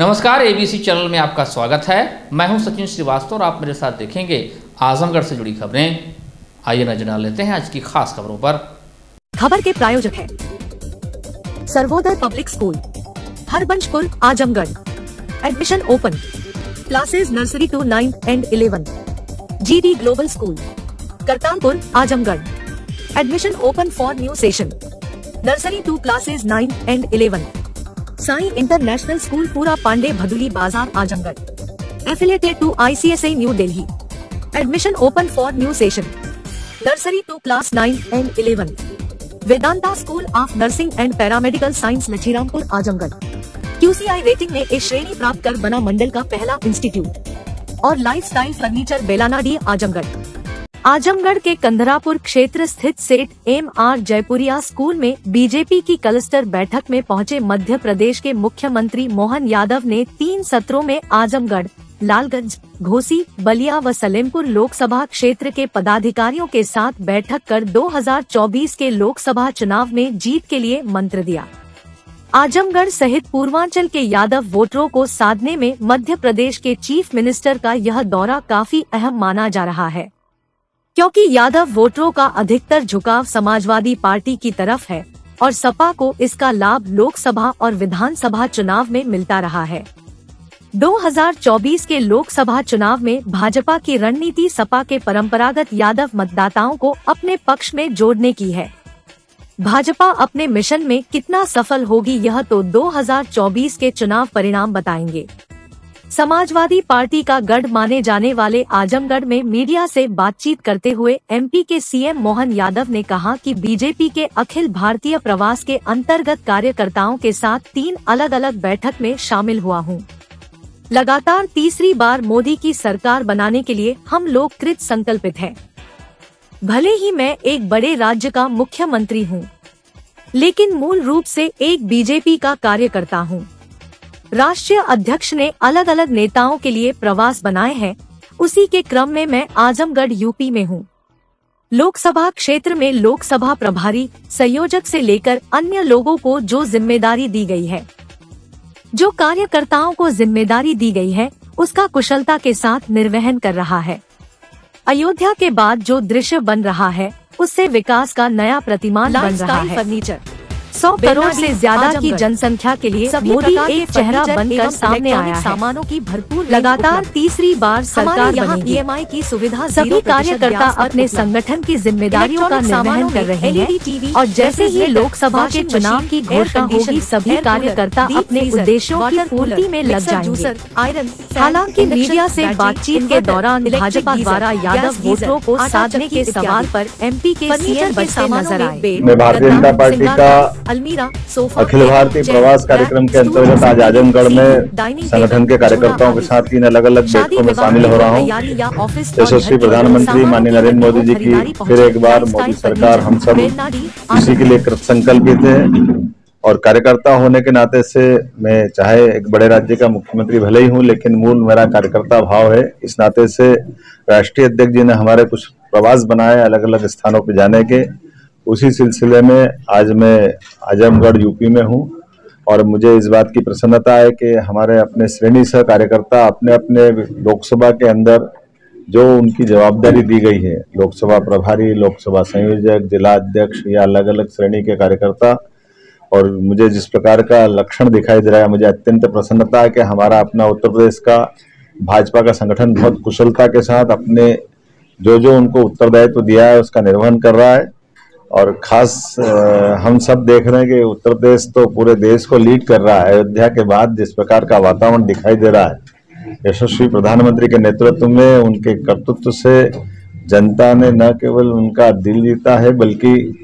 नमस्कार ABC channel में आपका स्वागत है। मैं हूँ सचिन श्रीवास्तव और आप मेरे साथ देखेंगे आजमगढ़ से जुड़ी खबरें। आइए नज़र डाल लेते हैं आज की खास खबरों पर। खबर के प्रायोजक है। Sarvodaya public school Harbanshpur Azamgarh. Admission open classes nursery to nine and eleven G D global school Kartarpur Azamgarh. Admission open for new session nursery to classes nine and eleven Sai international school Pura Pandey Bhaduli Bazar, Azamgarh. Affiliated to ICSI new Delhi admission open for new session nursery to class nine and eleven Vedanta school of nursing and paramedical science Lachhirampur Azamgarh. QCI rating में एक श्रेणी प्राप्त कर बना मंडल का पहला institute और लाइफस्टाइल फर्नीचर बेलानाडी आजमगढ़। आजमगढ़ के कंधरापुर क्षेत्र स्थित Seth M R Jaipuria school में बीजेपी की कलस्टर बैठक में पहुँचे मध्य प्रदेश के मुख्यमंत्री मोहन यादव ने तीन सत्रों में आजमगढ़, लालगंज, घोसी, बलिया व सलेमपुर लोकसभा क्षेत्र के पदाधिकारियों के साथ बैठक कर 2024 के लोकसभा चुनाव में जीत के लिए मंत्र दिया। आजमगढ़ सहित पूर्वांचल के यादव वोटरों को साधने में मध्य प्रदेश के चीफ मिनिस्टर का यह दौरा काफ़ी अहम माना जा रहा है। क्योंकि यादव वोटरों का अधिकतर झुकाव समाजवादी पार्टी की तरफ़ है और सपा को इसका लाभ लोकसभा और विधानसभा चुनाव में मिलता रहा है। 2024 के लोकसभा चुनाव में भाजपा की रणनीति सपा के परंपरागत यादव मतदाताओं को अपने पक्ष में जोड़ने की है। भाजपा अपने मिशन में कितना सफल होगी यह तो 2024 के चुनाव परिणाम बताएँगे। समाजवादी पार्टी का गढ़ माने जाने वाले आजमगढ़ में मीडिया से बातचीत करते हुए एमपी के सीएम मोहन यादव ने कहा कि बीजेपी के अखिल भारतीय प्रवास के अंतर्गत कार्यकर्ताओं के साथ तीन अलग अलग बैठक में शामिल हुआ हूँ। लगातार तीसरी बार मोदी की सरकार बनाने के लिए हम लोग कृत संकल्पित हैं। भले ही मैं एक बड़े राज्य का मुख्यमंत्री हूँ, लेकिन मूल रूप से एक बीजेपी का कार्यकर्ता हूँ। राष्ट्रीय अध्यक्ष ने अलग अलग नेताओं के लिए प्रवास बनाए हैं। उसी के क्रम में मैं आजमगढ़, यूपी में हूँ। लोकसभा क्षेत्र में लोकसभा प्रभारी, संयोजक से लेकर अन्य लोगों को जो ज़िम्मेदारी दी गई है। जो कार्यकर्ताओं को ज़िम्मेदारी दी गई है, उसका कुशलता के साथ निर्वहन कर रहा है। अयोध्या के बाद जो दृश्य बन रहा है, उससे विकास का नया प्रतिमान बन रहा है। फर्नीचर सौ करोड़ से ज़्यादा की जनसंख्या के लिए मोदी एक चेहरा बनकर सामने आया है। सामानों की भरपूर लगातार तीसरी बार सरकार बनेगी। ईएमआई की सुविधा सभी कार्यकर्ता अपने संगठन की जिम्मेदारियों का निर्वहन कर रहे हैं और जैसे ही लोकसभा के चुनाव की घोषणा होगी सभी कार्यकर्ता अपने उद्देश्यों की पूर्ति में लग जाएँगे। हालाँकि मीडिया से बातचीत के दौरान भाजपा द्वारा यादव वोटरों को साधने के सवाल पर एमपी के सीएम बचते नज़र आए। भारतीय जनता पार्टी का अलमीरा सोफा अखिल भारतीय प्रवास कार्यक्रम के अंतर्गत आज आजमगढ़ में संगठन के कार्यकर्ताओं के साथ तीन अलग अलग बैठकों में शामिल हो रहा हूँ। यशस्वी प्रधानमंत्री माननीय नरेंद्र मोदी जी की फिर एक बार मोदी सरकार हम सब इसी के लिए कृत संकल्पित है। और कार्यकर्ता होने के नाते से मैं चाहे एक बड़े राज्य का मुख्यमंत्री भले ही हूँ लेकिन मूल मेरा कार्यकर्ता भाव है। इस नाते से राष्ट्रीय अध्यक्ष जी ने हमारे कुछ प्रवास बनाए अलग अलग स्थानों पर जाने के। उसी सिलसिले में आज मैं आजमगढ़ यूपी में हूँ और मुझे इस बात की प्रसन्नता है कि हमारे अपने श्रेणी सह कार्यकर्ता अपने अपने लोकसभा के अंदर जो उनकी जवाबदारी दी गई है, लोकसभा प्रभारी, लोकसभा संयोजक, जिला अध्यक्ष या अलग अलग श्रेणी के कार्यकर्ता, और मुझे जिस प्रकार का लक्षण दिखाई दे रहा है, मुझे अत्यंत प्रसन्नता है कि हमारा अपना उत्तर प्रदेश का, भाजपा का संगठन बहुत कुशलता के साथ अपने जो जो उनको उत्तरदायित्व तो दिया है, उसका निर्वहन कर रहा है। और खास हम सब देख रहे हैं कि उत्तर प्रदेश तो पूरे देश को लीड कर रहा है। अयोध्या के बाद जिस प्रकार का वातावरण दिखाई दे रहा है, यशस्वी प्रधानमंत्री के नेतृत्व में उनके कर्तृत्व से जनता ने न केवल उनका दिल जीता है, बल्कि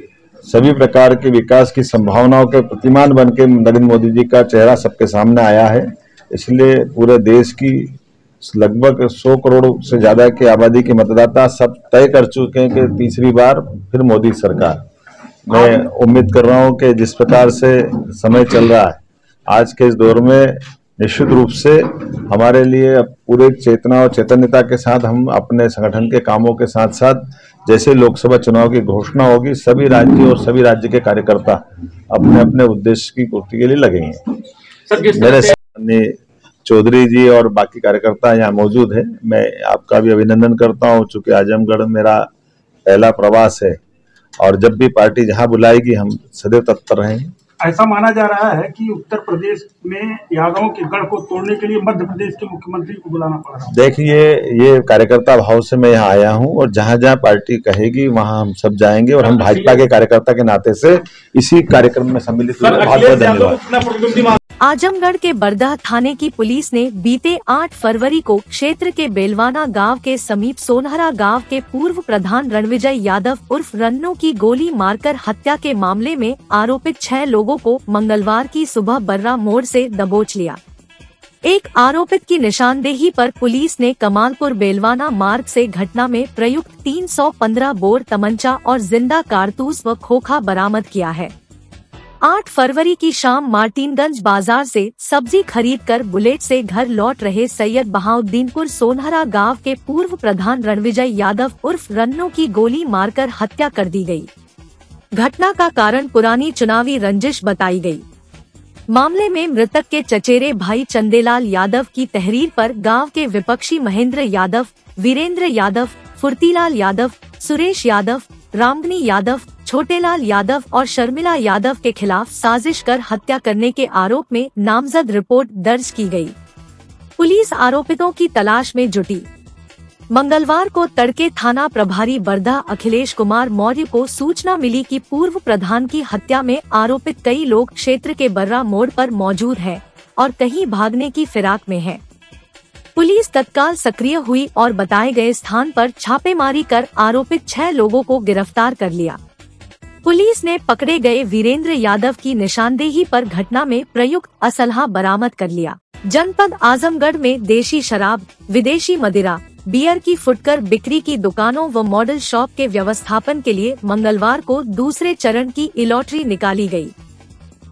सभी प्रकार के विकास की संभावनाओं के प्रतिमान बन के नरेंद्र मोदी जी का चेहरा सबके सामने आया है। इसलिए पूरे देश की लगभग 100 करोड़ से ज़्यादा की आबादी के मतदाता सब तय कर चुके हैं कि तीसरी बार फिर मोदी सरकार। मैं उम्मीद कर रहा हूँ कि जिस प्रकार से समय चल रहा है आज के इस दौर में निश्चित रूप से हमारे लिए पूरे चेतना और चैतन्यता के साथ हम अपने संगठन के कामों के साथ साथ जैसे लोकसभा चुनाव की घोषणा होगी सभी राज्य और सभी राज्य के कार्यकर्ता अपने अपने उद्देश्य की पूर्ति के लिए लगेंगे। मेरे चौधरी जी और बाकी कार्यकर्ता यहाँ मौजूद है। मैं आपका भी अभिनंदन करता हूँ, चूँकि आजमगढ़ मेरा पहला प्रवास है। और जब भी पार्टी जहाँ बुलाएगी, हम सदैव तत्पर रहेंगे। ऐसा माना जा रहा है कि उत्तर प्रदेश में यादवों के गढ़ को तोड़ने के लिए मध्य प्रदेश के मुख्यमंत्री को बुलाना पड़ रहा है। देखिए ये कार्यकर्ता भाव से मैं यहाँ आया हूँ और जहाँ जहाँ पार्टी कहेगी वहाँ हम सब जाएँगे और हम भाजपा के कार्यकर्ता के नाते से इसी कार्यक्रम में सम्मिलित हुए। बहुत बहुत धन्यवाद। आजमगढ़ के बरदह थाने की पुलिस ने बीते 8 फरवरी को क्षेत्र के बेलवाना गाँव के समीप सोनहरा गाँव के पूर्व प्रधान रणविजय यादव उर्फ़ रन्नू की गोली मारकर हत्या के मामले में आरोपित छह लोगों को मंगलवार की सुबह बर्रा मोड़ से दबोच लिया एक आरोपित की निशानदेही पर पुलिस ने कमालपुर बेलवाना मार्ग से घटना में प्रयुक्त 315 बोर तमंचा और ज़िंदा कारतूस व खोखा बरामद किया है 8 फरवरी की शाम मार्टिनगंज बाज़ार से सब्ज़ी खरीदकर बुलेट से घर लौट रहे सैयद बहाउद्दीनपुर सोनहरा गाँव के पूर्व प्रधान रणविजय यादव उर्फ़ रन्नो की गोली मारकर हत्या कर दी गई। घटना का कारण पुरानी चुनावी रंजिश बताई गई। मामले में मृतक के चचेरे भाई चंदेलाल यादव की तहरीर पर गाँव के विपक्षी महेंद्र यादव, वीरेंद्र यादव, फुर्तीलाल यादव, सुरेश यादव, रामगनी यादव, छोटेलाल यादव और शर्मिला यादव के खिलाफ साजिश कर हत्या करने के आरोप में नामजद रिपोर्ट दर्ज की गई। पुलिस आरोपितों की तलाश में जुटी मंगलवार को तड़के थाना प्रभारी बरदा अखिलेश कुमार मौर्य को सूचना मिली कि पूर्व प्रधान की हत्या में आरोपित कई लोग क्षेत्र के बर्रा मोड़ पर मौजूद हैं और कहीं भागने की फिराक में हैं। पुलिस तत्काल सक्रिय हुई और बताए गए स्थान पर छापेमारी कर आरोपित छह लोगों को गिरफ़्तार कर लिया पुलिस ने पकड़े गए वीरेंद्र यादव की निशानदेही पर घटना में प्रयुक्त असलहा बरामद कर लिया जनपद आजमगढ़ में देशी शराब, विदेशी मदिरा बियर की फुटकर बिक्री की दुकानों व मॉडल शॉप के व्यवस्थापन के लिए मंगलवार को दूसरे चरण की इलॉटरी निकाली गई।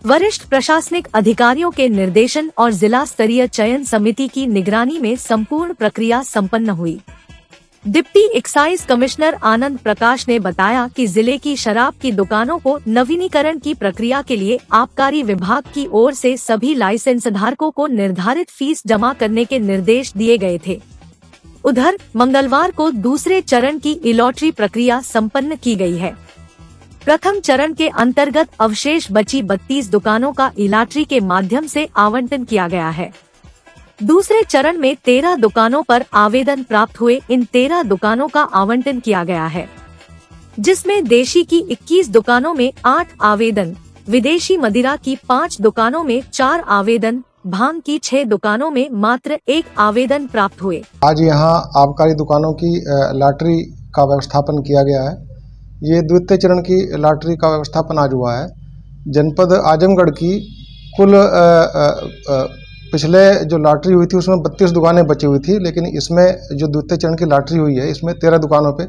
वरिष्ठ प्रशासनिक अधिकारियों के निर्देशन और जिला स्तरीय चयन समिति की निगरानी में संपूर्ण प्रक्रिया संपन्न हुई deputy excise commissioner Anand Prakash ने बताया कि ज़िले की शराब की दुकानों को नवीनीकरण की प्रक्रिया के लिए आबकारी विभाग की ओर से सभी लाइसेंस धारकों को निर्धारित फ़ीस जमा करने के निर्देश दिए गए थे उधर, मंगलवार को दूसरे चरण की इलॉटरी प्रक्रिया संपन्न की गई है। प्रथम चरण के अंतर्गत अवशेष बची बत्तीस दुकानों का इलाट्री के माध्यम से आवंटन किया गया है। दूसरे चरण में तेरह दुकानों पर आवेदन प्राप्त हुए, इन तेरह दुकानों का आवंटन किया गया है। जिसमें देशी की 21 दुकानों में आठ आवेदन, विदेशी मदिरा की पाँच दुकानों में चार आवेदन भाँग की छह दुकानों में मात्र एक आवेदन प्राप्त हुए। आज यहाँ आबकारी दुकानों की लॉटरी का व्यवस्थापन किया गया है। ये द्वितीय चरण की लॉटरी का व्यवस्थापन आज हुआ है। जनपद आजमगढ़ की कुल आ, आ, आ, पिछले जो लॉटरी हुई थी उसमें बत्तीस दुकानें बची हुई थी लेकिन इसमें जो द्वितीय चरण की लॉटरी हुई है इसमें तेरह दुकानों पे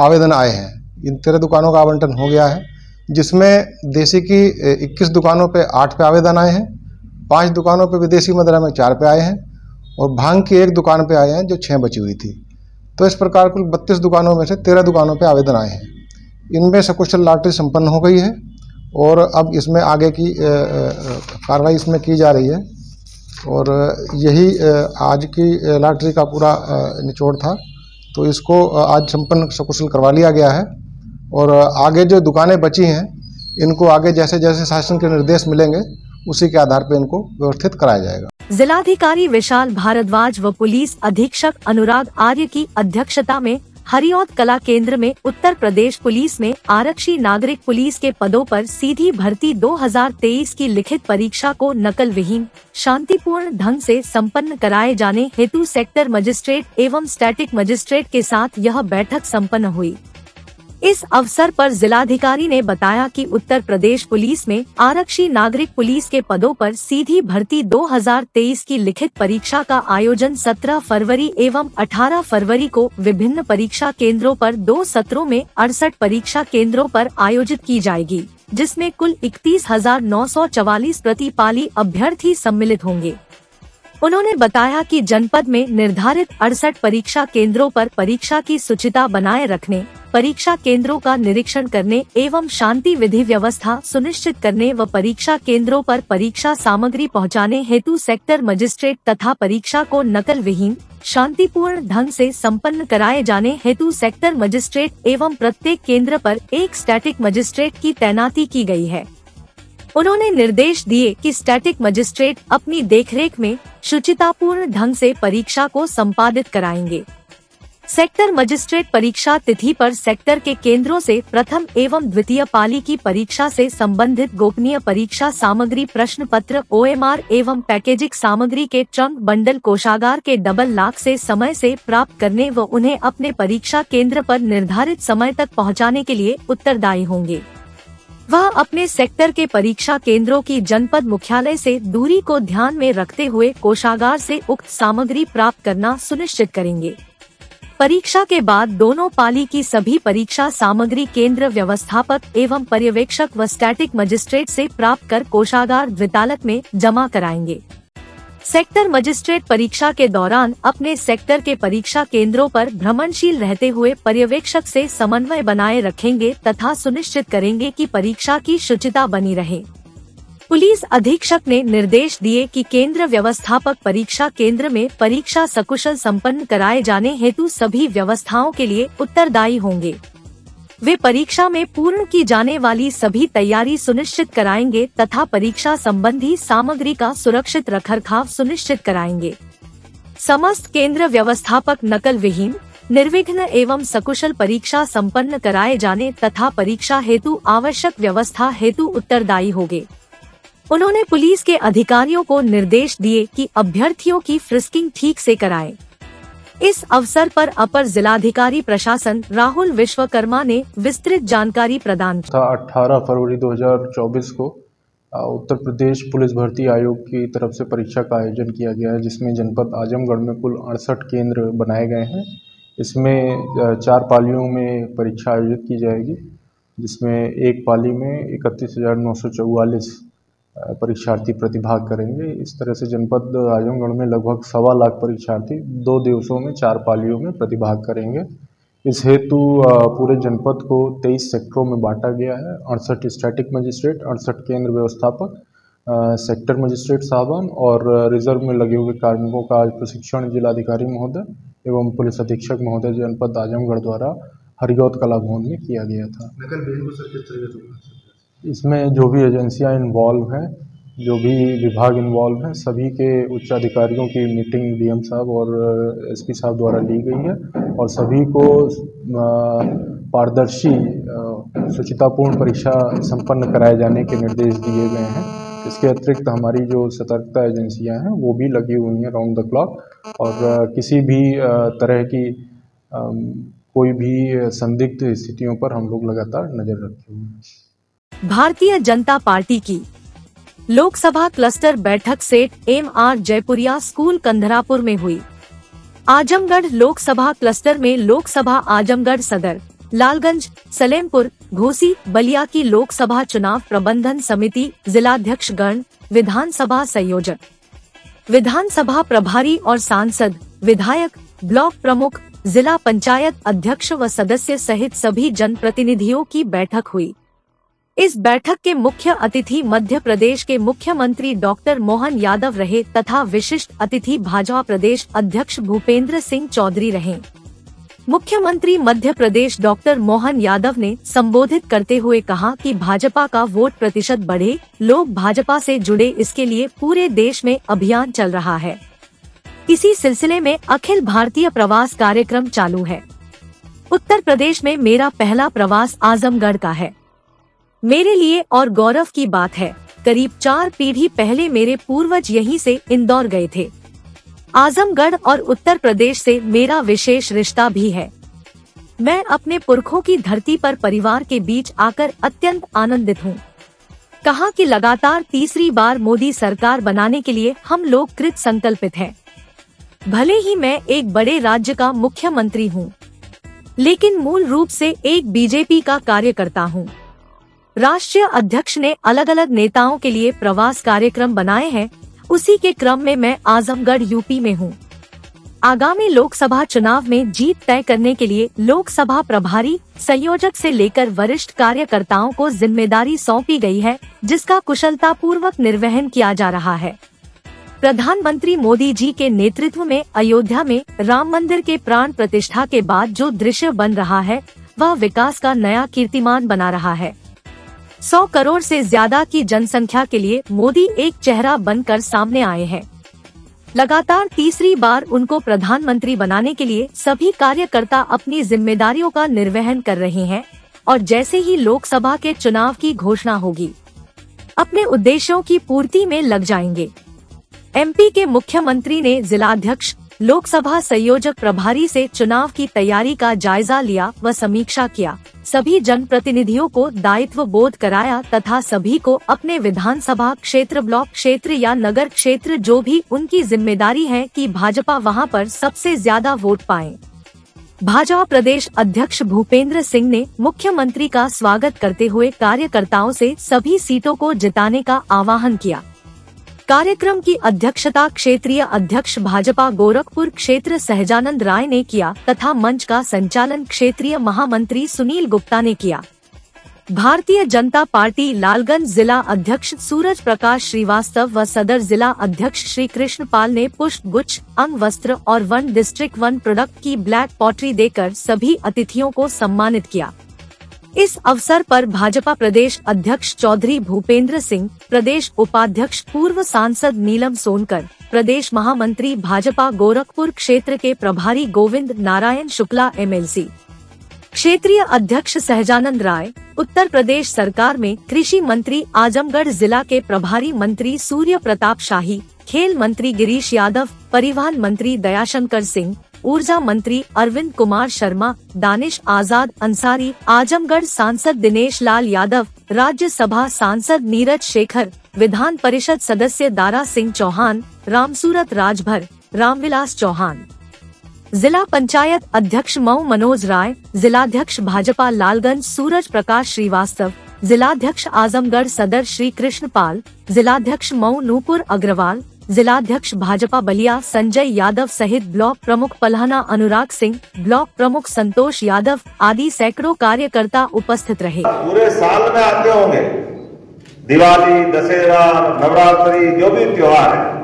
आवेदन आए हैं। इन तेरह दुकानों का आवंटन हो गया है जिसमें देसी की इक्कीस दुकानों पे आठ पे आवेदन आए हैं पाँच दुकानों पे विदेशी मदरा में चार पे आए हैं और भाँग की एक दुकान पे आए हैं जो छः बची हुई थी। तो इस प्रकार कुल बत्तीस दुकानों में से तेरह दुकानों पर आवेदन आए हैं। इनमें सकुशल लॉटरी संपन्न हो गई है और अब इसमें आगे की कार्रवाई इसमें की जा रही है। और यही आज की लॉटरी का पूरा निचोड़ था। तो इसको आज संपन्न सकुशल करवा लिया गया है। और आगे जो दुकानें बची हैं, इनको आगे जैसे जैसे शासन के निर्देश मिलेंगे उसी के आधार पर इनको व्यवस्थित कराया जाएगा। जिलाधिकारी विशाल भारद्वाज व पुलिस अधीक्षक अनुराग आर्य की अध्यक्षता में हरिऔद कला केंद्र में उत्तर प्रदेश पुलिस में आरक्षी नागरिक पुलिस के पदों पर सीधी भर्ती 2023 की लिखित परीक्षा को नकल विहीन शांतिपूर्ण ढंग से संपन्न कराए जाने हेतु सेक्टर मजिस्ट्रेट एवं स्टैटिक मजिस्ट्रेट के साथ यह बैठक संपन्न हुई। इस अवसर पर जिलाधिकारी ने बताया कि उत्तर प्रदेश पुलिस में आरक्षी नागरिक पुलिस के पदों पर सीधी भर्ती 2023 की लिखित परीक्षा का आयोजन 17 फरवरी एवं 18 फरवरी को विभिन्न परीक्षा केंद्रों पर दो सत्रों में अड़सठ परीक्षा केंद्रों पर आयोजित की जाएगी, जिसमें कुल इकतीस हज़ार नौ सौ चवालीस प्रतिपाली अभ्यर्थी सम्मिलित होंगे। उन्होंने बताया कि जनपद में निर्धारित अड़सठ परीक्षा केंद्रों पर परीक्षा की सुचिता बनाए रखने, परीक्षा केंद्रों का निरीक्षण करने एवं शांति विधि व्यवस्था सुनिश्चित करने व परीक्षा केंद्रों पर परीक्षा सामग्री पहुँचाने हेतु सेक्टर मजिस्ट्रेट तथा परीक्षा को नकल विहीन शांतिपूर्ण ढंग से संपन्न कराए जाने हेतु सेक्टर मजिस्ट्रेट एवं प्रत्येक केंद्र पर एक स्टैटिक मजिस्ट्रेट की तैनाती की गई है। उन्होंने निर्देश दिए कि स्टैटिक मजिस्ट्रेट अपनी देखरेख में शुचितापूर्ण ढंग से परीक्षा को संपादित कराएँगे। सेक्टर मजिस्ट्रेट परीक्षा तिथि पर सेक्टर के केंद्रों से प्रथम एवं द्वितीय पाली की परीक्षा से संबंधित गोपनीय परीक्षा सामग्री प्रश्न पत्र ओएमआर एवं पैकेजिक सामग्री के ट्रंक बंडल कोषागार के डबल लाख से समय से प्राप्त करने व उन्हें अपने परीक्षा केंद्र पर निर्धारित समय तक पहुँचाने के लिए उत्तरदायी होंगे। वह अपने सेक्टर के परीक्षा केंद्रों की जनपद मुख्यालय से दूरी को ध्यान में रखते हुए कोषागार से उक्त सामग्री प्राप्त करना सुनिश्चित करेंगे। परीक्षा के बाद दोनों पाली की सभी परीक्षा सामग्री केंद्र व्यवस्थापक एवं पर्यवेक्षक व स्टैटिक मजिस्ट्रेट से प्राप्त कर कोषागार द्वितालक में जमा कराएँगे। सेक्टर मजिस्ट्रेट परीक्षा के दौरान अपने सेक्टर के परीक्षा केंद्रों पर भ्रमणशील रहते हुए पर्यवेक्षक से समन्वय बनाए रखेंगे तथा सुनिश्चित करेंगे कि परीक्षा की शुचिता बनी रहे। पुलिस अधीक्षक ने निर्देश दिए कि केंद्र व्यवस्थापक परीक्षा केंद्र में परीक्षा सकुशल संपन्न कराए जाने हेतु सभी व्यवस्थाओं के लिए उत्तरदायी होंगे। वे परीक्षा में पूर्ण की जाने वाली सभी तैयारी सुनिश्चित कराएँगे तथा परीक्षा संबंधी सामग्री का सुरक्षित रखरखाव सुनिश्चित कराएँगे समस्त केंद्र व्यवस्थापक नकल विहीन, निर्विघ्न एवं सकुशल परीक्षा संपन्न कराए जाने तथा परीक्षा हेतु आवश्यक व्यवस्था हेतु उत्तरदायी होंगे उन्होंने पुलिस के अधिकारियों को निर्देश दिए कि अभ्यर्थियों की फ्रिस्किंग ठीक से कराएँ। इस अवसर पर अपर जिलाधिकारी प्रशासन राहुल विश्वकर्मा ने विस्तृत जानकारी प्रदान की। अठारह फरवरी 2024 को उत्तर प्रदेश पुलिस भर्ती आयोग की तरफ़ से परीक्षा का आयोजन किया गया है, जिसमें जनपद आजमगढ़ में कुल अड़सठ केंद्र बनाए गए हैं। इसमें चार पालियों में परीक्षा आयोजित की जाएगी, जिसमें एक पाली में इकतीस हज़ार नौ सौ चौवालीस परीक्षार्थी प्रतिभाग करेंगे। इस तरह से जनपद आजमगढ़ में लगभग सवा लाख परीक्षार्थी दो दिवसों में, चार पालियों में प्रतिभाग करेंगे। इस हेतु पूरे जनपद को तेईस सेक्टरों में बांटा गया है। अड़सठ स्टैटिक मजिस्ट्रेट अड़सठ केंद्र व्यवस्थापक सेक्टर मजिस्ट्रेट साहबान और रिज़र्व में लगे हुए कार्मिकों का आज प्रशिक्षण जिलाधिकारी महोदय एवं पुलिस अधीक्षक महोदय जनपद आजमगढ़ द्वारा हरिगौत कला भवन में किया गया था। इसमें जो भी एजेंसियाँ इन्वॉल्व हैं, जो भी विभाग इन्वॉल्व हैं, सभी के उच्च अधिकारियों की मीटिंग डीएम साहब और एसपी साहब द्वारा ली गई है और सभी को पारदर्शी सुचितापूर्ण परीक्षा संपन्न कराए जाने के निर्देश दिए गए हैं। इसके अतिरिक्त हमारी जो सतर्कता एजेंसियाँ हैं, वो भी लगी हुई हैं राउंड द क्लॉक और किसी भी तरह की कोई भी संदिग्ध स्थितियों पर हम लोग लगातार नज़र रखे हुए हैं। भारतीय जनता पार्टी की। लोकसभा क्लस्टर बैठक Seth M R Jaipuria school Kandharapur में हुई। आजमगढ़ लोकसभा क्लस्टर में लोकसभा आजमगढ़ सदर, लालगंज, सलेमपुर, घोसी, बलिया की लोकसभा चुनाव प्रबंधन समिति जिलाध्यक्ष गण विधानसभा संयोजक। विधानसभा प्रभारी और सांसद, विधायक, ब्लॉक प्रमुख, जिला पंचायत अध्यक्ष व सदस्य सहित सभी जनप्रतिनिधियों की बैठक हुई। इस बैठक के मुख्य अतिथि मध्य प्रदेश के मुख्यमंत्री डॉक्टर मोहन यादव रहे तथा विशिष्ट अतिथि भाजपा प्रदेश अध्यक्ष भूपेंद्र सिंह चौधरी रहे। मुख्यमंत्री मध्य प्रदेश डॉक्टर मोहन यादव ने संबोधित करते हुए कहा कि भाजपा का वोट प्रतिशत बढ़े, लोग भाजपा से जुड़े, इसके लिए पूरे देश में अभियान चल रहा है। इसी सिलसिले में अखिल भारतीय प्रवास कार्यक्रम चालू है। उत्तर प्रदेश में मेरा पहला प्रवास आजमगढ़ का है। मेरे लिए और गौरव की बात है। करीब चार पीढ़ी पहले मेरे पूर्वज यहीं से इंदौर गए थे। आजमगढ़ और उत्तर प्रदेश से मेरा विशेष रिश्ता भी है। मैं अपने पुरखों की धरती पर परिवार के बीच आकर अत्यंत आनंदित हूँ। कहा कि लगातार तीसरी बार मोदी सरकार बनाने के लिए हम लोग कृत संकल्पित हैं। भले ही मैं एक बड़े राज्य का मुख्यमंत्री हूँ, लेकिन मूल रूप से एक बीजेपी का कार्यकर्ता हूँ। राष्ट्रीय अध्यक्ष ने अलग अलग नेताओं के लिए प्रवास कार्यक्रम बनाए हैं। उसी के क्रम में मैं आजमगढ़, यूपी में हूँ। आगामी लोकसभा चुनाव में जीत तय करने के लिए लोकसभा प्रभारी, संयोजक से लेकर वरिष्ठ कार्यकर्ताओं को ज़िम्मेदारी सौंपी गई है, जिसका कुशलता पूर्वक निर्वहन किया जा रहा है। प्रधानमंत्री मोदी जी के नेतृत्व में अयोध्या में राम मंदिर के प्राण प्रतिष्ठा के बाद जो दृश्य बन रहा है, वह विकास का नया कीर्तिमान बना रहा है। सौ करोड़ से ज़्यादा की जनसंख्या के लिए मोदी एक चेहरा बनकर सामने आए हैं। लगातार तीसरी बार उनको प्रधानमंत्री बनाने के लिए सभी कार्यकर्ता अपनी जिम्मेदारियों का निर्वहन कर रहे हैं और जैसे ही लोकसभा के चुनाव की घोषणा होगी, अपने उद्देश्यों की पूर्ति में लग जाएँगे। एमपी के मुख्यमंत्री ने जिलाध्यक्ष लोकसभा संयोजक प्रभारी से चुनाव की तैयारी का जायजा लिया व समीक्षा किया। सभी जनप्रतिनिधियों को दायित्व बोध कराया तथा सभी को अपने विधानसभा क्षेत्र ब्लॉक क्षेत्र या नगर क्षेत्र जो भी उनकी ज़िम्मेदारी है कि भाजपा वहाँ पर सबसे ज़्यादा वोट पाए। भाजपा प्रदेश अध्यक्ष भूपेंद्र सिंह ने मुख्यमंत्री का स्वागत करते हुए कार्यकर्ताओं से सभी सीटों को जिताने का आह्वान किया। कार्यक्रम की अध्यक्षता क्षेत्रीय अध्यक्ष भाजपा गोरखपुर क्षेत्र सहजानंद राय ने किया तथा मंच का संचालन क्षेत्रीय महामंत्री सुनील गुप्ता ने किया। भारतीय जनता पार्टी लालगंज जिला अध्यक्ष सूरज प्रकाश श्रीवास्तव व सदर जिला अध्यक्ष श्री कृष्ण पाल ने पुष्प, गुच्छ, अंग, वस्त्र और वन डिस्ट्रिक्ट वन प्रोडक्ट की ब्लैक पॉटरी देकर सभी अतिथियों को सम्मानित किया। इस अवसर पर भाजपा प्रदेश अध्यक्ष चौधरी भूपेंद्र सिंह, प्रदेश उपाध्यक्ष पूर्व सांसद नीलम सोनकर, प्रदेश महामंत्री भाजपा गोरखपुर क्षेत्र के प्रभारी गोविंद नारायण शुक्ला एमएलसी। क्षेत्रीय अध्यक्ष सहजानंद राय, उत्तर प्रदेश सरकार में कृषि मंत्री आजमगढ़ जिला के प्रभारी मंत्री सूर्य प्रताप शाही, खेल मंत्री गिरीश यादव, परिवहन मंत्री दयाशंकर सिंह ऊर्जा मंत्री अरविंद कुमार शर्मा, दानिश आज़ाद अंसारी, आजमगढ़ सांसद दिनेश लाल यादव, राज्यसभा सांसद नीरज शेखर, विधान परिषद सदस्य दारा सिंह चौहान, रामसूरत राजभर, रामविलास चौहान। जिला पंचायत अध्यक्ष मऊ मनोज राय, जिलाध्यक्ष भाजपा लालगंज सूरज प्रकाश श्रीवास्तव, जिलाध्यक्ष आजमगढ़ सदर श्री कृष्ण पाल, जिलाध्यक्ष मऊ नूपुर अग्रवाल जिलाध्यक्ष भाजपा बलिया, संजय यादव सहित ब्लॉक प्रमुख पलहना, अनुराग सिंह, ब्लॉक प्रमुख संतोष यादव आदि सैकड़ों कार्यकर्ता उपस्थित रहे। पूरे साल में आते होंगे। दिवाली, दशहरा, नवरात्रि, जो भी त्योहार है।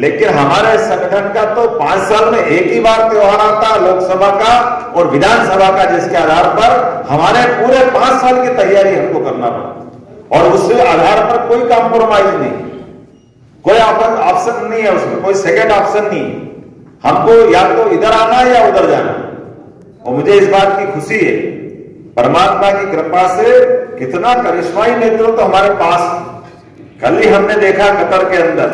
लेकिन हमारे संगठन का तो पाँच साल में एक ही बार त्योहार आता लोकसभा का और विधानसभा का, जिसके आधार पर हमारे पूरे पाँच साल की तैयारी हमको करना पड़ा। और उस आधार पर कोई कॉम्प्रोमाइज नहीं। कोई ऑप्शन नहीं है, उसमें कोई सेकेंड ऑप्शन नहीं है। हमको या तो इधर आना है या उधर जाना और मुझे इस बात की खुशी है, परमात्मा की कृपा से कितना करिश्माई नेतृत्व तो हमारे पास कल ही हमने देखा कतर के अंदर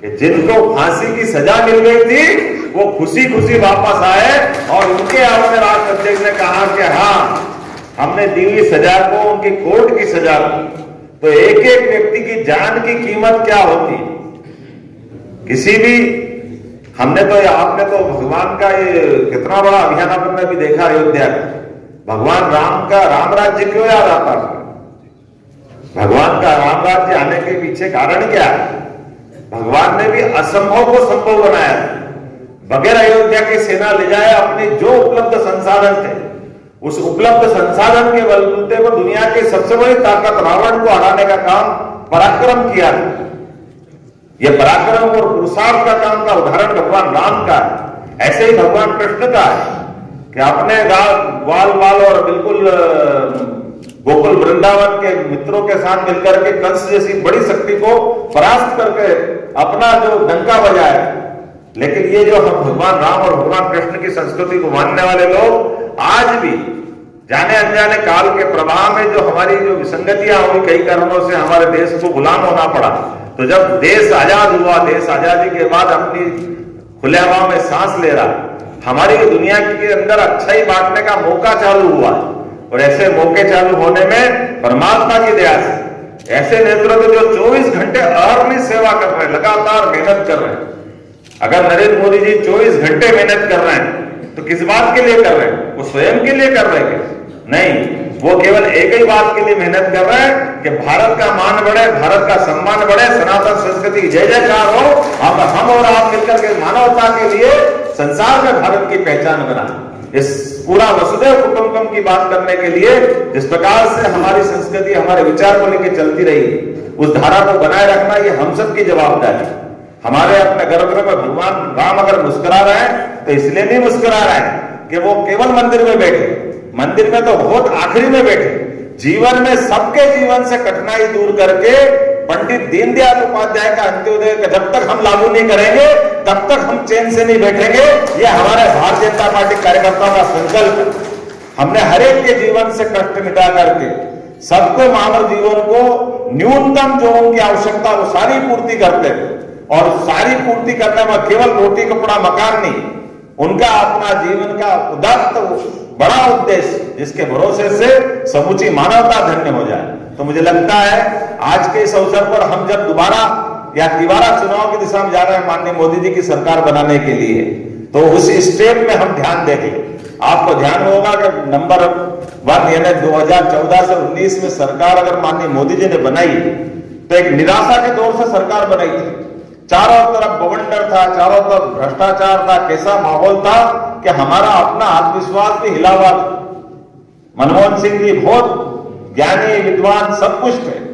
कि जिनको फांसी की सजा मिल गई थी, वो खुशी खुशी वापस आए और उनके अपने राष्ट्र अध्यक्ष ने कहा कि हाँ हमने दी हुई सजा को, उनकी कोर्ट की सजा को। तो एक एक व्यक्ति की जान की कीमत क्या होती? किसी भी, हमने तो आपने तो भगवान का ये कितना बड़ा अभियान आपने भी देखा अयोध्या भगवान राम का, राम राज्य क्यों याद आता? भगवान का राम राज्य आने के पीछे कारण क्या? है भगवान ने भी असंभव को संभव बनाया। बगैर अयोध्या की सेना ले जाए, अपने जो उपलब्ध संसाधन थे उस उपलब्ध संसाधन के बलबूते पर दुनिया की सबसे बड़ी ताकत रावण को हराने का काम पराक्रम किया है। यह पराक्रम और पुरुषार्थ का काम का उदाहरण भगवान राम का है। ऐसे ही भगवान कृष्ण का है कि अपने ग्वाल बाल और बिल्कुल गोकुल वृंदावन के मित्रों के साथ मिलकर के कंस जैसी बड़ी शक्ति को परास्त करके अपना जो डंका बजाया लेकिन ये जो हम भगवान राम और भगवान कृष्ण की संस्कृति को मानने वाले लोग आज भी जाने अनजाने काल के प्रभाव में जो हमारी जो विसंगतियाँ हुई कई कारणों से हमारे देश को गुलाम होना पड़ा तो जब देश आज़ाद हुआ, देश आज़ादी के बाद अपनी खुले हवा में सांस ले रहा, हमारी दुनिया के अंदर अच्छाई बांटने का मौका चालू हुआ और ऐसे मौके चालू होने में परमात्मा की दया से, ऐसे नेतृत्व जो 24 घंटे अहर्निश सेवा कर रहे हैं, लगातार मेहनत कर रहे हैं। अगर नरेंद्र मोदी जी 24 घंटे मेहनत कर रहे हैं तो किस बात के लिए कर रहे हैं? वो स्वयं के लिए कर रहे हैं नहीं, वो केवल एक ही बात के लिए मेहनत कर रहे हैं कि भारत का मान बढ़े, भारत का सम्मान बढ़े, सनातन संस्कृति जय जयकार हो हम हम और आप मिलकर के मानवता के लिए संसार में भारत की पहचान बना इस पूरा वसुदेव कुटुंबकम की बात करने के लिए जिस प्रकार से हमारी संस्कृति, हमारे विचार को लेकर चलती रही, उस धारा को बनाए रखना, ये हम सब की जवाबदारी हमारे अपने गर्भगृह में भगवान राम अगर मुस्कुरा रहे हैं तो इसलिए नहीं मुस्कुरा रहे हैं कि वो केवल मंदिर में बैठे। मंदिर में तो बहुत आखिरी में बैठे। जीवन में सबके जीवन से कठिनाई दूर करके पंडित दीनदयाल उपाध्याय का अंत्योदय का जब तक हम लागू नहीं करेंगे, तब तक हम चैन से नहीं बैठेंगे। ये हमारे भारतीय जनता पार्टी कार्यकर्ताओं का संकल्प। हमने हरेक के जीवन से कष्ट मिटा करके सबको मानव जीवन को न्यूनतम जो उनकी आवश्यकता, वो सारी पूर्ति करते और सारी पूर्ति करने में केवल रोटी कपड़ा मकान नहीं, उनका अपना जीवन का उदात्त बड़ा उद्देश्य, जिसके भरोसे से समूची मानवता धन्य हो जाए। तो मुझे लगता है, आज के इस अवसर पर हम जब दोबारा या तिबारा चुनाव की दिशा में जा रहे हैं माननीय मोदी जी की सरकार बनाने के लिए तो उस स्टेप में हम ध्यान देंगे। आपको ध्यान होगा कि नंबर वन यानी 2014 से 19 में सरकार अगर माननीय मोदी जी ने बनाई तो एक निराशा के दौर से सरकार बनाई थी। चारों तरफ़ बवंडर था, चारों तरफ़ भ्रष्टाचार था, कैसा माहौल था कि हमारा अपना आत्मविश्वास भी हिला हुआ था। मनमोहन सिंह जी बहुत ज्ञानी, विद्वान सब कुछ थे।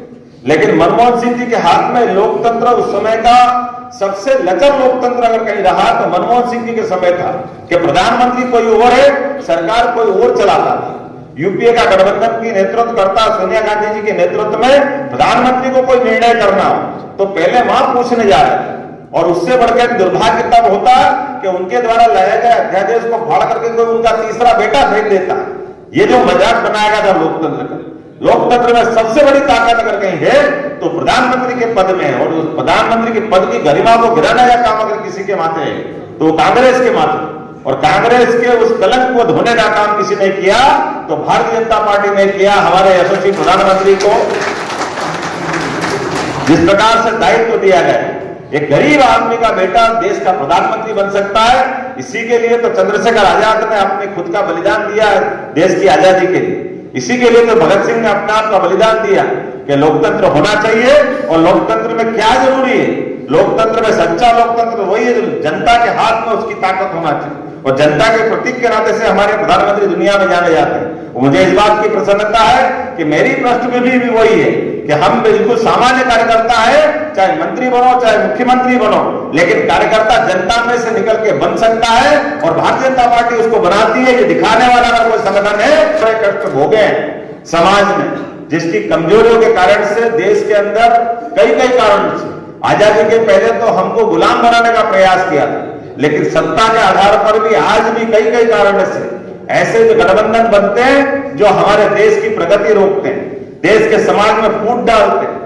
लेकिन मनमोहन सिंह जी के हाथ में लोकतंत्र उस समय का सबसे लचर लोकतंत्र अगर कहीं रहा तो मनमोहन सिंह जी के समय था कि प्रधानमंत्री कोई और है, सरकार कोई और चलाता था। यूपीए का गठबंधन की नेतृत्व करता, सोनिया गांधी जी के नेतृत्व में प्रधानमंत्री को कोई निर्णय करना हो। तो पहले वहाँ पूछने जा रहे थे। और उससे बढ़कर दुर्भाग्य तब होता कि उनके द्वारा लाया गया अध्यादेश को फाड़ करके कोई उनका तीसरा बेटा भेज देता। ये जो मज़ाक बनाया गया था लोकतंत्र का, लोकतंत्र में सबसे बड़ी ताकत अगर कहीं है तो प्रधानमंत्री के पद में और उस प्रधानमंत्री के पद की गरिमा को गिराने का काम अगर किसी के माथे है तो कांग्रेस के माथे और कांग्रेस के उस कलंक को धोने का काम किसी ने किया तो भारतीय जनता पार्टी ने किया हमारे यशस्वी प्रधानमंत्री को। जिस प्रकार से दायित्व तो दिया गया एक गरीब आदमी का बेटा देश का प्रधानमंत्री बन सकता है, इसी के लिए तो चंद्रशेखर आज़ाद ने अपने खुद का बलिदान दिया है देश की आज़ादी के लिए। इसी के लिए तो भगत सिंह ने अपने आप का बलिदान दिया कि लोकतंत्र होना चाहिए और लोकतंत्र में क्या ज़रूरी है? लोकतंत्र में सच्चा लोकतंत्र वही है जनता के हाथ में उसकी ताकत होना चाहिए। और जनता के प्रतीक के नाते से हमारे प्रधानमंत्री दुनिया में जाने जाते हैं। मुझे इस बात की प्रसन्नता है कि मेरी पृष्ठभूमि भी वही है कि हम बिल्कुल सामान्य कार्यकर्ता है, चाहे मंत्री बनो, चाहे मुख्यमंत्री बनो, लेकिन कार्यकर्ता जनता में से निकल के बन सकता है और भारतीय जनता पार्टी उसको बनाती है, ये दिखाने वाला अगर कोई संगठन है। बड़े कष्ट भोगे समाज में, जिसकी कमजोरियों के कारण से देश के अंदर कई कई कारण से। आज़ादी के पहले तो हमको गुलाम बनाने का प्रयास किया लेकिन सत्ता के आधार पर भी आज भी कई कई कारण से ऐसे जो गठबंधन बनते हैं जो हमारे देश की प्रगति रोकते हैं, देश के समाज में फूट डालते हैं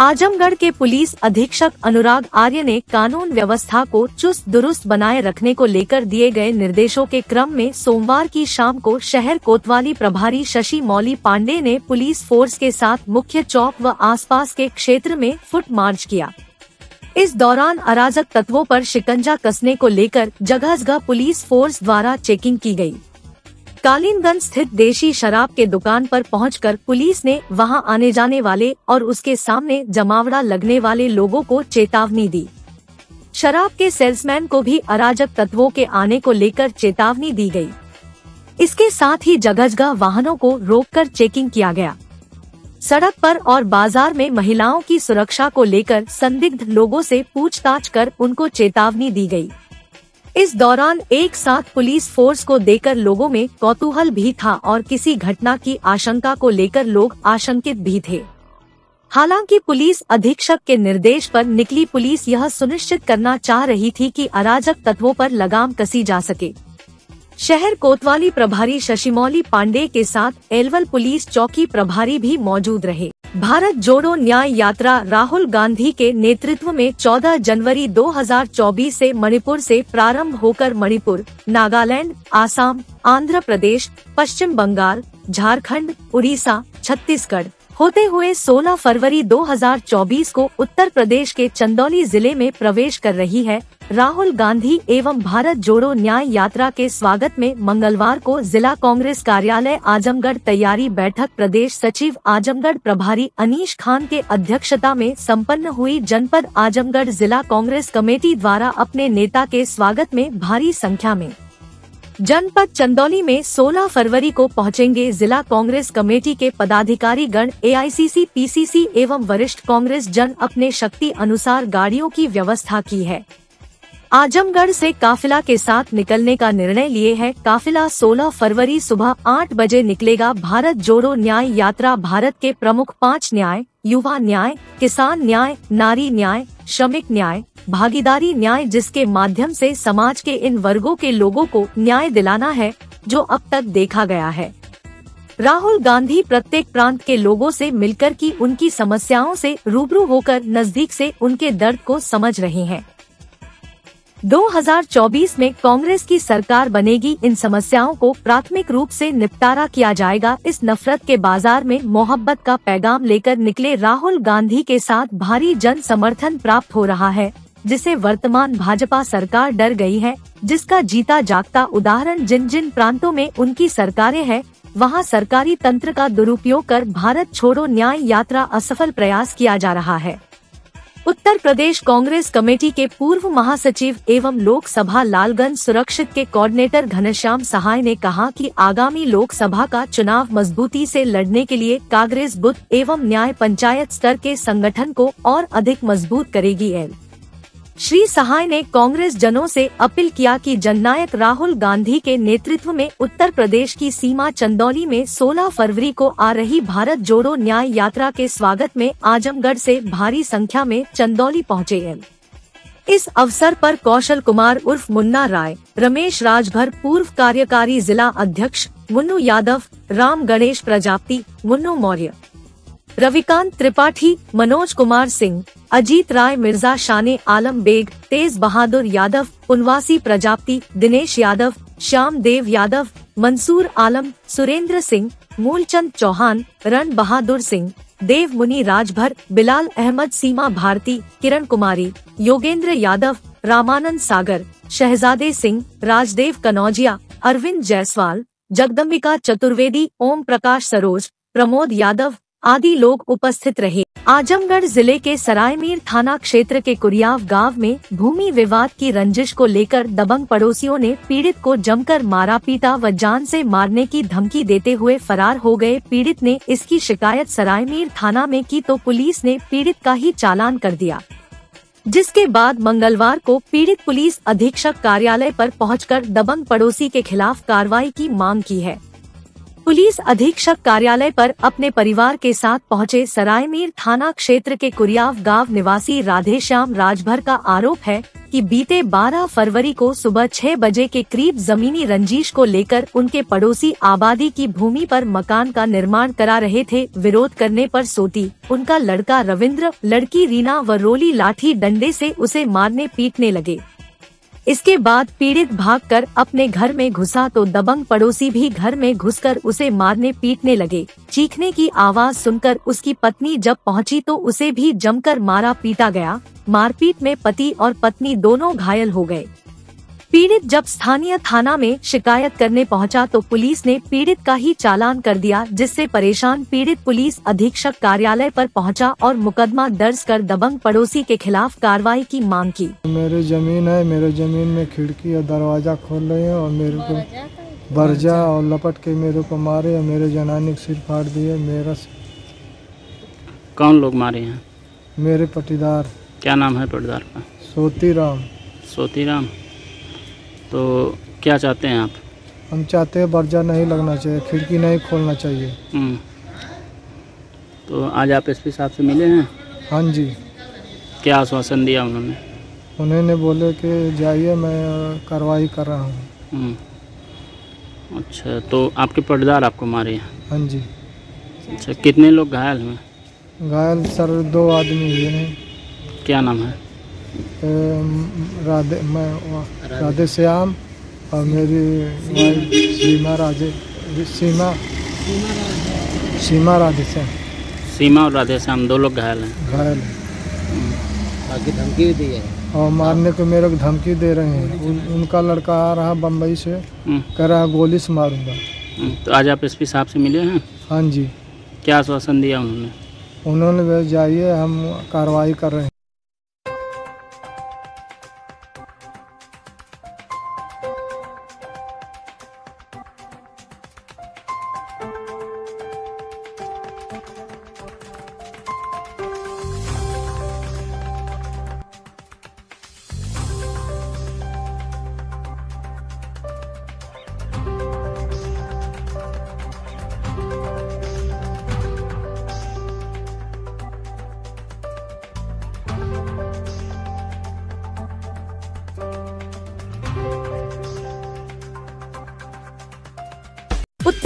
आजमगढ़ के पुलिस अधीक्षक अनुराग आर्य ने कानून व्यवस्था को चुस्त दुरुस्त बनाए रखने को लेकर दिए गए निर्देशों के क्रम में सोमवार की शाम को शहर कोतवाली प्रभारी शशि मौली पांडे ने पुलिस फोर्स के साथ मुख्य चौक व आसपास के क्षेत्र में फुट मार्च किया इस दौरान अराजक तत्वों पर शिकंजा कसने को लेकर जगह जगह पुलिस फोर्स द्वारा चेकिंग की गई। कालीनगंज स्थित देशी शराब के दुकान पर पहुंचकर पुलिस ने वहाँ आने जाने वाले और उसके सामने जमावड़ा लगने वाले लोगों को चेतावनी दी शराब के सेल्समैन को भी अराजक तत्वों के आने को लेकर चेतावनी दी गई। इसके साथ ही जगह जगह वाहनों को रोककर चेकिंग किया गया सड़क पर और बाज़ार में महिलाओं की सुरक्षा को लेकर संदिग्ध लोगों से पूछताछ कर उनको चेतावनी दी गई। इस दौरान एक साथ पुलिस फोर्स को देकर लोगों में कौतूहल भी था और किसी घटना की आशंका को लेकर लोग आशंकित भी थे। हालाँकि पुलिस अधीक्षक के निर्देश पर निकली पुलिस यह सुनिश्चित करना चाह रही थी कि अराजक तत्वों पर लगाम कसी जा सके। शहर कोतवाली प्रभारी शशिमौली पांडे के साथ एलवल पुलिस चौकी प्रभारी भी मौजूद रहे। भारत जोड़ो न्याय यात्रा राहुल गांधी के नेतृत्व में 14 जनवरी 2024 से मणिपुर से प्रारंभ होकर मणिपुर नागालैंड आसाम आंध्र प्रदेश पश्चिम बंगाल झारखंड, उड़ीसा छत्तीसगढ़। होते हुए 16 फरवरी 2024 को उत्तर प्रदेश के चंदौली ज़िले में प्रवेश कर रही है। राहुल गांधी एवं भारत जोड़ो न्याय यात्रा के स्वागत में मंगलवार को जिला कांग्रेस कार्यालय आजमगढ़ तैयारी बैठक प्रदेश सचिव आजमगढ़ प्रभारी अनीश खान के अध्यक्षता में संपन्न हुई जनपद आजमगढ़ जिला कांग्रेस कमेटी द्वारा अपने नेता के स्वागत में भारी संख्या में जनपद चंदौली में 16 फरवरी को पहुँचेंगे जिला कांग्रेस कमेटी के पदाधिकारी गण एआईसीसी पीसीसी एवं वरिष्ठ कांग्रेस जन अपने शक्ति अनुसार गाड़ियों की व्यवस्था की है। आजमगढ़ से काफिला के साथ निकलने का निर्णय लिए है। काफिला 16 फरवरी सुबह 8 बजे निकलेगा भारत जोड़ो न्याय यात्रा। भारत के प्रमुख पाँच न्याय, युवा न्याय, किसान न्याय, नारी न्याय श्रमिक न्याय, भागीदारी न्याय जिसके माध्यम से समाज के इन वर्गों के लोगों को न्याय दिलाना है, जो अब तक देखा गया है। राहुल गांधी प्रत्येक प्रांत के लोगों से मिलकर की उनकी समस्याओं से रूबरू होकर नज़दीक से उनके दर्द को समझ रहे हैं। 2024 में कांग्रेस की सरकार बनेगी, इन समस्याओं को प्राथमिक रूप से निपटारा किया जाएगा। इस नफरत के बाज़ार में मोहब्बत का पैगाम लेकर निकले राहुल गांधी के साथ भारी जन समर्थन प्राप्त हो रहा है, जिसे वर्तमान भाजपा सरकार डर गई है, जिसका जीता जागता उदाहरण जिन जिन प्रांतों में उनकी सरकारें हैं, वहाँ सरकारी तंत्र का दुरुपयोग कर भारत छोड़ो न्याय यात्रा असफल प्रयास किया जा रहा है। उत्तर प्रदेश कांग्रेस कमेटी के पूर्व महासचिव एवं लोकसभा लालगंज सुरक्षित के कोऑर्डिनेटर घनश्याम सहाय ने कहा कि आगामी लोकसभा का चुनाव मजबूती से लड़ने के लिए कांग्रेस बुद्ध एवं न्याय पंचायत स्तर के संगठन को और अधिक मज़बूत करेगी एल श्री सहाय ने कांग्रेस जनों से अपील किया कि जननायक राहुल गांधी के नेतृत्व में उत्तर प्रदेश की सीमा चंदौली में 16 फरवरी को आ रही भारत जोड़ो न्याय यात्रा के स्वागत में आजमगढ़ से भारी संख्या में चंदौली पहुँचे हैं इस अवसर पर कौशल कुमार उर्फ़ मुन्ना राय, रमेश राजभर पूर्व कार्यकारी जिला अध्यक्ष, मुन्नू यादव, राम गणेश प्रजापति, मुन्नू मौर्य रविकांत त्रिपाठी, मनोज कुमार सिंह, अजीत राय, मिर्ज़ा शाने, आलम बेग, तेज बहादुर यादव, उनवासी प्रजापति, दिनेश यादव, श्याम देव यादव, मंसूर आलम, सुरेंद्र सिंह, मूलचंद चौहान, रण बहादुर सिंह, देव मुनि राजभर, बिलाल अहमद सीमा भारती, किरण कुमारी, योगेंद्र यादव, रामानंद सागर, शहजादे सिंह, राजदेव कनौजिया, अरविंद जायसवाल, जगदम्बिका चतुर्वेदी, ओम प्रकाश सरोज, प्रमोद यादव आदि लोग उपस्थित रहे। आजमगढ़ ज़िले के सरायमीर थाना क्षेत्र के कुरियाव गाँव में भूमि विवाद की रंजिश को लेकर दबंग पड़ोसियों ने पीड़ित को जमकर मारा पीटा व जान से मारने की धमकी देते हुए फरार हो गए। पीड़ित ने इसकी शिकायत सरायमीर थाना में की तो पुलिस ने पीड़ित का ही चालान कर दिया। जिसके बाद मंगलवार को पीड़ित पुलिस अधीक्षक कार्यालय पर पहुंचकर दबंग पड़ोसी के खिलाफ कार्रवाई की मांग की है। पुलिस अधीक्षक कार्यालय पर अपने परिवार के साथ पहुँचे सरायमीर थाना क्षेत्र के कुरियाव गाँव निवासी राधेश्याम राजभर का आरोप है कि बीते 12 फरवरी को सुबह 6 बजे के करीब जमीनी रंजिश को लेकर उनके पड़ोसी आबादी की भूमि पर मकान का निर्माण करा रहे थे, विरोध करने पर सोती उनका लड़का रविंद्र, लड़की रीना व रोली लाठी डंडे से उसे मारने पीटने लगे। इसके बाद पीड़ित भागकर अपने घर में घुसा तो दबंग पड़ोसी भी घर में घुसकर उसे मारने पीटने लगे। चीखने की आवाज़ सुनकर उसकी पत्नी जब पहुँची तो उसे भी जमकर मारा पीटा गया। मारपीट में पति और पत्नी दोनों घायल हो गए। पीड़ित जब स्थानीय थाना में शिकायत करने पहुँचा तो पुलिस ने पीड़ित का ही चालान कर दिया जिससे परेशान पीड़ित पुलिस अधीक्षक कार्यालय पर पहुँचा और मुकदमा दर्ज कर दबंग पड़ोसी के खिलाफ कार्रवाई की मांग की। मेरी ज़मीन है मेरे ज़मीन में खिड़की और दरवाज़ा खोल रहे हैं और मेरे को बरजा और लपट के मेरे को मारे और मेरे जनानी को सिर फाड़ दिए मेरा कौन लोग मारे हैं? मेरे पटीदार क्या नाम है पटीदार का? सोती राम। सोतीराम तो क्या चाहते हैं आप? हम चाहते हैं बर्जा नहीं लगना चाहिए खिड़की नहीं खोलना चाहिए। हम्म। तो आज आप एसपी साहब से मिले हैं? हाँ जी। क्या आश्वासन दिया उन्होंने? उन्होंने बोले कि जाइए मैं कार्रवाई कर रहा हूँ। हम्म। अच्छा तो आपके पटदार आपको मारे हैं? हाँ जी। अच्छा कितने लोग घायल हुए घायल सर दो आदमी हुए हैं। क्या नाम है? राधे मैं राधे। श्याम और मेरी वाइफ सीमा राधे सीमा सीमा राधे श्याम। सीमा और राधेश्याम दो लोग घायल हैं। घायल। है बाकी धमकी भी दी है। और मारने को मेरे को धमकी दे रहे हैं। उन, उनका लड़का आ रहा बम्बई से हम्म, कह रहा है गोली से मारूँगा। हम्म, तो आज आप एसपी साहब से मिले हैं? हाँ जी। क्या आश्वासन दिया उन्होंने? उन्होंने जाइए हम कार्रवाई कर रहे हैं।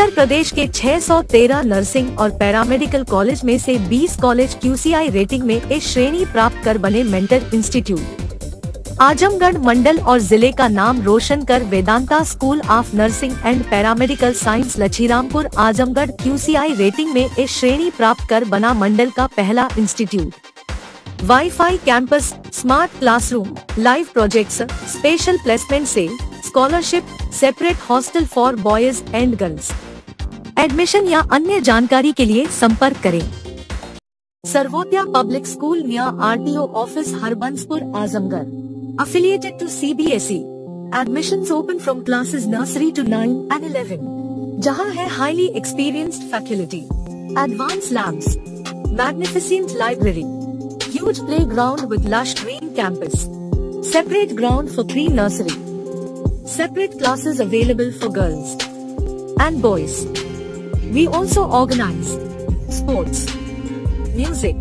उत्तर प्रदेश के 613 नर्सिंग और पैरामेडिकल कॉलेज में से 20 कॉलेज क्यूसीआई रेटिंग में ए श्रेणी प्राप्त कर बने मेंटल इंस्टीट्यूट। आजमगढ़ मंडल और ज़िले का नाम रोशन कर Vedanta school of nursing and paramedical science Lachhirampur Azamgarh QCI rating में ए श्रेणी प्राप्त कर बना मंडल का पहला institute. Wifi campus, smart classroom, live projects, special placement cell, scholarship, separate hostel for boys and girls. Admission या अन्य जानकारी के लिए संपर्क करें। सर्वोदया पब्लिक स्कूल या R T O office Harbanspur, Azamgarh. Affiliated to C B S E admission open from classes nursery to nine and eleven जहाँ है highly experienced faculty advance labs magnificent library huge play ground with lush green campus separate ground for pre nursery separate classes available for girls and boys We also organize sports, music,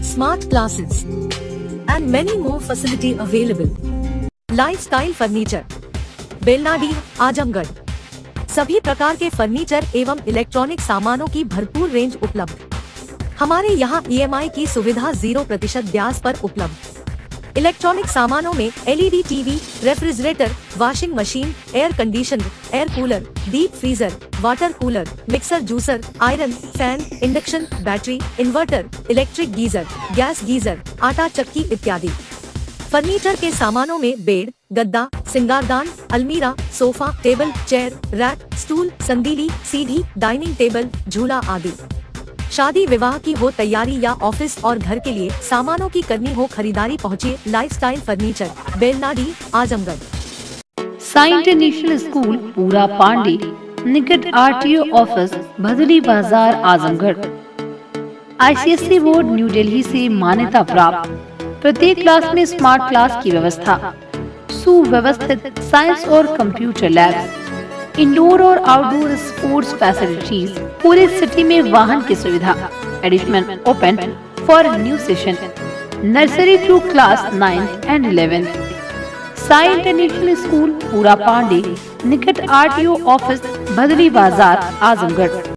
smart classes, and many more facility available. Lifestyle furniture, Belnadi Azamgarh सभी प्रकार के furniture एवं electronic सामानों की भरपूर range उपलब्ध हमारे यहाँ ईएमआई की सुविधा ज़ीरो प्रतिशत ब्याज पर उपलब्ध इलेक्ट्रॉनिक सामानों में LED TV, refrigerator, washing machine, air conditioner, air cooler, deep freezer, water cooler, mixer juicer, iron, fan, induction, battery, inverter, electric geyser, gas geyser, आटा चक्की इत्यादि। फर्नीचर के सामानों में बेड, गद्दा, सिंगारदान, अलमीरा, sofa, table, chair, rack, stool, संदीली, सीढ़ी, डाइनिंग टेबल, झूला आदि। शादी, विवाह की हो तैयारी या ऑफ़िस और घर के लिए सामानों की करनी हो खरीदारी पहुँचे lifestyle furniture, Belnadi, Azamgarh. Sai international school Pura Pande, निकट आरटीओ ऑफ़िस, भदली बाज़ार, Azamgarh. ICSE board new Delhi से मान्यता प्राप्त। प्रत्येक क्लास में स्मार्ट क्लास की व्यवस्था। सुव्यवस्थित साइंस और कंप्यूटर लैब्स इंडोर और आउटडोर स्पोर्ट्स फैसिलिटीज़ पूरे सिटी में वाहन की सुविधा additional open for new session nursery to class nine and eleven Sai international school Pura Pande निकट आरटीओ ऑफ़िस बदली बाज़ार आजमगढ़